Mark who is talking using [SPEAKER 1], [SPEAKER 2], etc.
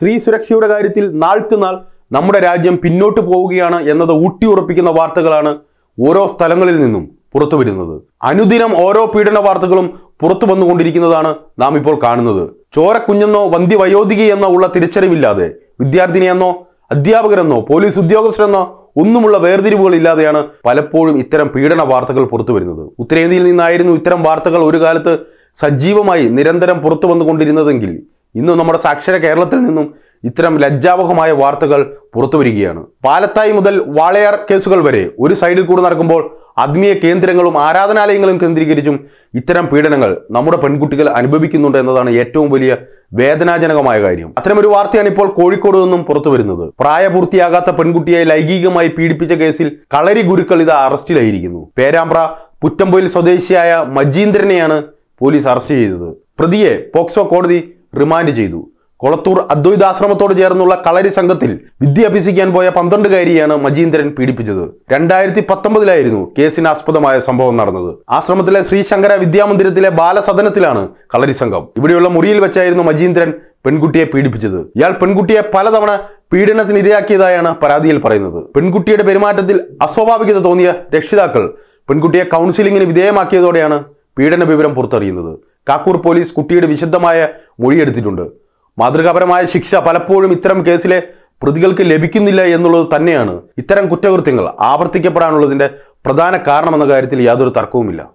[SPEAKER 1] സ്ത്രീ സുരക്ഷയുടെ കാര്യത്തിൽ നാൾക്ക് നാൾ നമ്മുടെ രാജ്യം പിന്നോട്ട് പോവുകയാണ് എന്നത് ഊട്ടിയുറപ്പിക്കുന്ന വാർത്തകളാണ് ഓരോ സ്ഥലങ്ങളിൽ നിന്നും പുറത്തു വരുന്നത്. അനുദിനം ഓരോ പീഡന വാർത്തകളും പുറത്തു വന്നുകൊണ്ടിരിക്കുന്നതാണ് നാം ഇപ്പോൾ കാണുന്നത്. ചോരക്കുഞ്ഞെന്നോ വന്ധ്യവയോധികയെന്നോ ഉള്ള തിരിച്ചറിവില്ലാതെ വിദ്യാർത്ഥിനിയെന്നോ അധ്യാപകരെന്നോ പോലീസ് ഉദ്യോഗസ്ഥരെന്നോ ഒന്നുമുള്ള വേർതിരിവുകൾ ഇല്ലാതെയാണ് പലപ്പോഴും ഇത്തരം പീഡന വാർത്തകൾ പുറത്തു വരുന്നത്. ഉത്തരേന്ത്യയിൽ നിന്നായിരുന്നു ഇത്തരം വാർത്തകൾ ഒരു കാലത്ത് സജീവമായി നിരന്തരം പുറത്തു വന്നുകൊണ്ടിരുന്നതെങ്കിൽ ഇന്ന് നമ്മുടെ സാക്ഷര കേരളത്തിൽ നിന്നും ഇത്തരം ലജ്ജാവഹമായ വാർത്തകൾ പുറത്തു വരികയാണ്. പാലത്തായി മുതൽ വാളയാർ കേസുകൾ വരെ ഒരു സൈഡിൽ കൂടെ നടക്കുമ്പോൾ ആത്മീയ കേന്ദ്രങ്ങളും ആരാധനാലയങ്ങളും കേന്ദ്രീകരിച്ചും ഇത്തരം പീഡനങ്ങൾ നമ്മുടെ പെൺകുട്ടികൾ അനുഭവിക്കുന്നുണ്ട് എന്നതാണ് ഏറ്റവും വലിയ വേദനാജനകമായ കാര്യം. അത്തരമൊരു വാർത്തയാണ് ഇപ്പോൾ കോഴിക്കോട് നിന്നും പുറത്തു വരുന്നത്. പ്രായപൂർത്തിയാകാത്ത പെൺകുട്ടിയെ ലൈംഗികമായി പീഡിപ്പിച്ച കേസിൽ കളരി ഗുരുക്കൾ ഇത് അറസ്റ്റിലായിരിക്കുന്നു. പേരാമ്പ്ര പുറ്റമ്പൊയിൽ സ്വദേശിയായ മജീന്ദ്രനെയാണ് പോലീസ് അറസ്റ്റ് ചെയ്തത്. പ്രതിയെ പോക്സോ കോടതി റിമാൻഡ് ചെയ്തു. കൊളത്തൂർ അദ്വൈതാശ്രമത്തോട് ചേർന്നുള്ള കളരി സംഘത്തിൽ വിദ്യ അഭ്യസിക്കാൻ പോയ പന്ത്രണ്ടുകാരിയാണ് മജീന്ദ്രൻ പീഡിപ്പിച്ചത്. രണ്ടായിരത്തി പത്തൊമ്പതിലായിരുന്നു കേസിന് ആസ്പദമായ സംഭവം നടന്നത്. ആശ്രമത്തിലെ ശ്രീശങ്കര വിദ്യാമന്ദിരത്തിലെ ബാലസദനത്തിലാണ് കളരി സംഘം. ഇവിടെയുള്ള മുറിയിൽ വെച്ചായിരുന്നു മജീന്ദ്രൻ പെൺകുട്ടിയെ പീഡിപ്പിച്ചത്. ഇയാൾ പെൺകുട്ടിയെ പലതവണ പീഡനത്തിനിരയാക്കിയതായാണ് പരാതിയിൽ പറയുന്നത്. പെൺകുട്ടിയുടെ പെരുമാറ്റത്തിൽ അസ്വാഭാവികത തോന്നിയ രക്ഷിതാക്കൾ പെൺകുട്ടിയെ കൗൺസിലിംഗിന് വിധേയമാക്കിയതോടെയാണ് പീഡന വിവരം പുറത്തറിയുന്നത്. കാക്കൂർ പോലീസ് കുട്ടിയുടെ വിശദമായ മൊഴിയെടുത്തിട്ടുണ്ട്. മാതൃകാപരമായ ശിക്ഷ പലപ്പോഴും ഇത്തരം കേസിലെ പ്രതികൾക്ക് ലഭിക്കുന്നില്ല എന്നുള്ളത് തന്നെയാണ്. ഇത്തരം കുറ്റകൃത്യങ്ങൾ ആവർത്തിക്കപ്പെടാനുള്ളതിന്റെ പ്രധാന കാരണമെന്ന കാര്യത്തിൽ യാതൊരു തർക്കവുമില്ല.